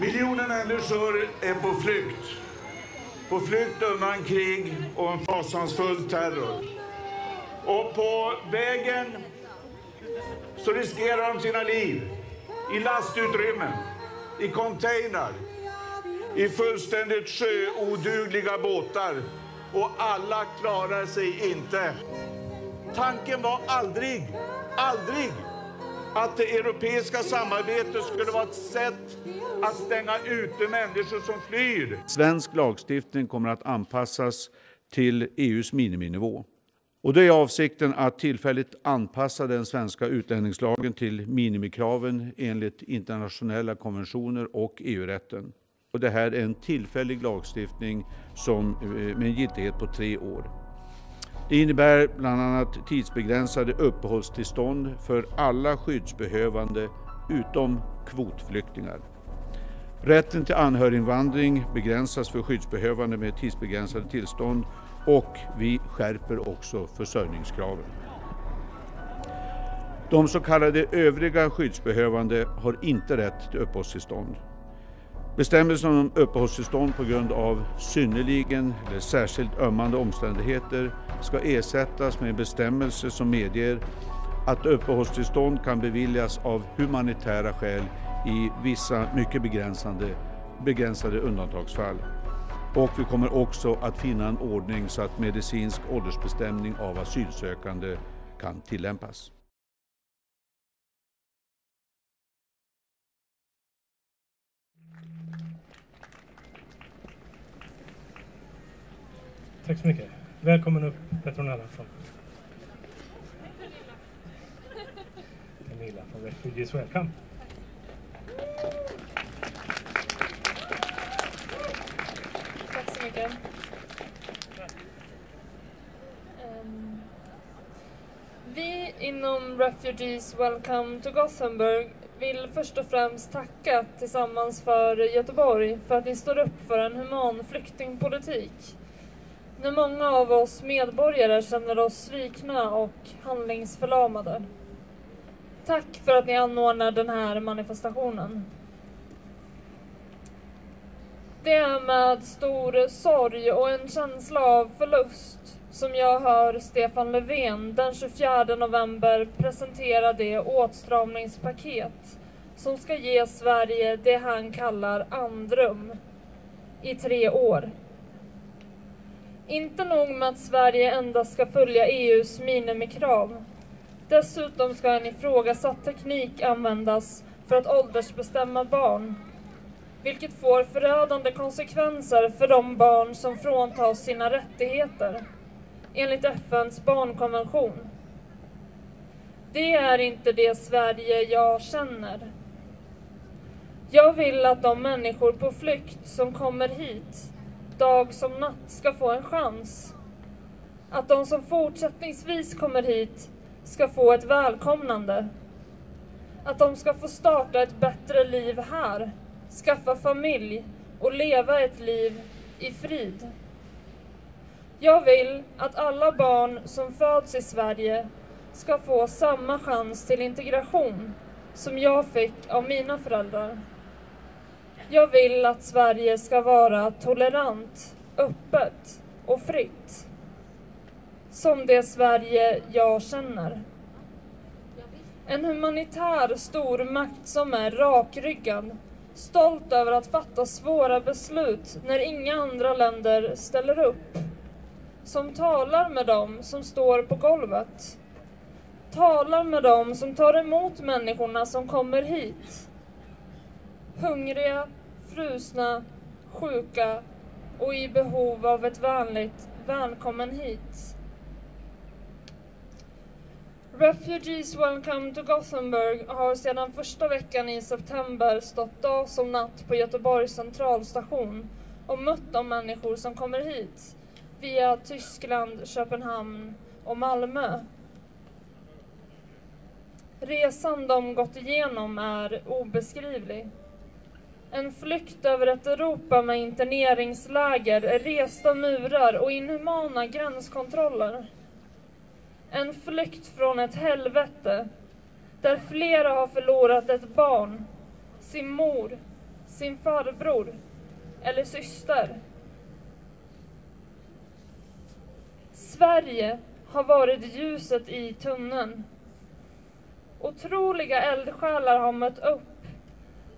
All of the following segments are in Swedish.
Miljoner människor är på flykt. På flykt undan krig och en fasansfull terror. Och på vägen så riskerar de sina liv i lastutrymmen, i containrar, i fullständigt sjöodugliga båtar och alla klarar sig inte. Tanken var aldrig, aldrig att det europeiska samarbetet skulle vara ett sätt att stänga ute människor som flyr. Svensk lagstiftning kommer att anpassas till EUs miniminivå. Och det är avsikten att tillfälligt anpassa den svenska utlänningslagen till minimikraven enligt internationella konventioner och EU-rätten. Och det här är en tillfällig lagstiftning som, eh, med en giltighet på tre år. Det innebär bland annat tidsbegränsade uppehållstillstånd för alla skyddsbehövande utom kvotflyktingar. Rätten till anhöriginvandring begränsas för skyddsbehövande med tidsbegränsade tillstånd och vi skärper också försörjningskraven. De så kallade övriga skyddsbehövande har inte rätt till uppehållstillstånd. Bestämmelsen om uppehållstillstånd på grund av synnerligen eller särskilt ömmande omständigheter ska ersättas med en bestämmelse som medger att uppehållstillstånd kan beviljas av humanitära skäl i vissa mycket begränsade, begränsade undantagsfall. Och vi kommer också att finna en ordning så att medicinsk åldersbestämning av asylsökande kan tillämpas. Tack så mycket. Välkommen upp Petronella från Camilla från Refugees Welcome. Tack så mycket. Um, vi inom Refugees Welcome to Gothenburg vill först och främst tacka tillsammans för Göteborg för att ni står upp för en human flyktingpolitik. När många av oss medborgare känner oss svikna och handlingsförlamade. Tack för att ni anordnar den här manifestationen. Det är med stor sorg och en känsla av förlust som jag hör Stefan Löfven den 24 november presentera det åtstramningspaket som ska ge Sverige det han kallar andrum i tre år. Inte nog med att Sverige endast ska följa EUs minimikrav. Dessutom ska en ifrågasatt teknik användas för att åldersbestämma barn vilket får förödande konsekvenser för de barn som fråntas sina rättigheter enligt FNs barnkonvention. Det är inte det Sverige jag känner. Jag vill att de människor på flykt som kommer hit dag som natt ska få en chans. Att de som fortsättningsvis kommer hit ska få ett välkomnande. Att de ska få starta ett bättre liv här skaffa familj och leva ett liv i frid. Jag vill att alla barn som föds i Sverige ska få samma chans till integration som jag fick av mina föräldrar. Jag vill att Sverige ska vara tolerant, öppet och fritt. Som det Sverige jag känner. En humanitär stormakt som är rakryggad stolt över att fatta svåra beslut när inga andra länder ställer upp. Som talar med dem som står på golvet. Talar med dem som tar emot människorna som kommer hit. Hungriga, frusna, sjuka och i behov av ett vänligt välkommen hit. Refugees Welcome to Gothenburg har sedan första veckan i september stått dag som natt på Göteborgs centralstation och mött de människor som kommer hit via Tyskland, Köpenhamn och Malmö. Resan de gått igenom är obeskrivlig. En flykt över ett Europa med interneringsläger, resta murar och inhumana gränskontroller. En flykt från ett helvete där flera har förlorat ett barn, sin mor, sin farbror eller syster. Sverige har varit ljuset i tunneln. Otroliga eldsjälar har mött upp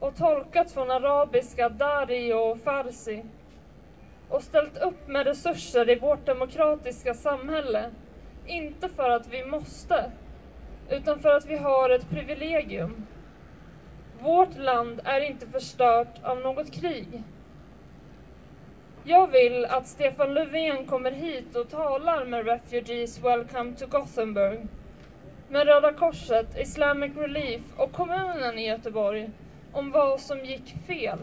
och tolkat från arabiska dari och farsi och ställt upp med resurser i vårt demokratiska samhälle. Inte för att vi måste, utan för att vi har ett privilegium. Vårt land är inte förstört av något krig. Jag vill att Stefan Löfven kommer hit och talar med Refugees Welcome to Gothenburg, med Röda Korset, Islamic Relief och kommunen i Göteborg om vad som gick fel.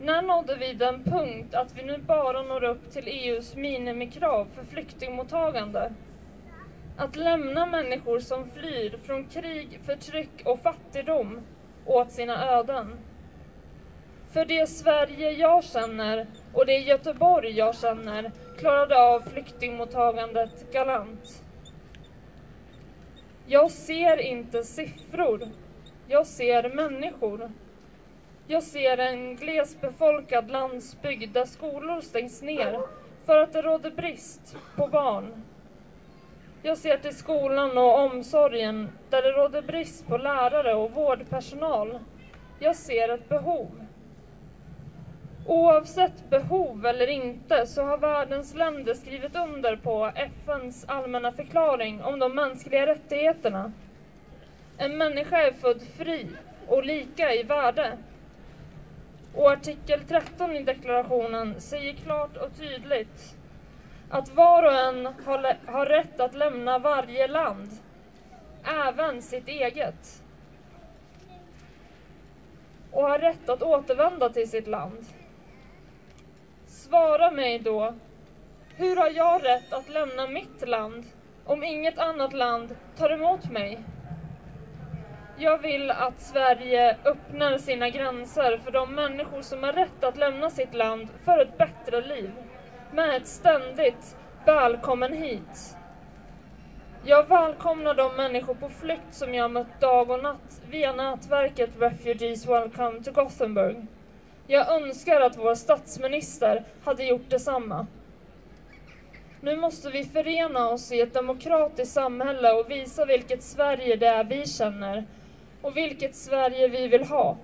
När nådde vi den punkt att vi nu bara når upp till EUs minimikrav för flyktingmottagande? Att lämna människor som flyr från krig, förtryck och fattigdom åt sina öden. För det Sverige jag känner och det Göteborg jag känner klarade av flyktingmottagandet galant. Jag ser inte siffror. Jag ser människor. Jag ser en glesbefolkad landsbygd där skolor stängs ner för att det råder brist på barn. Jag ser till skolan och omsorgen där det råder brist på lärare och vårdpersonal. Jag ser ett behov. Oavsett behov eller inte så har världens länder skrivit under på FNs allmänna förklaring om de mänskliga rättigheterna. En människa är född fri och lika i värde. Och artikel 13 i deklarationen säger klart och tydligt att var och en har, har rätt att lämna varje land, även sitt eget. Och har rätt att återvända till sitt land. Svara mig då, hur har jag rätt att lämna mitt land om inget annat land tar emot mig? Jag vill att Sverige öppnar sina gränser för de människor som har rätt att lämna sitt land för ett bättre liv, med ett ständigt välkommen hit. Jag välkomnar de människor på flykt som jag mött dag och natt via nätverket Refugees Welcome to Gothenburg. Jag önskar att vår statsminister hade gjort detsamma. Nu måste vi förena oss i ett demokratiskt samhälle och visa vilket Sverige det är vi känner och vilket Sverige vi vill ha.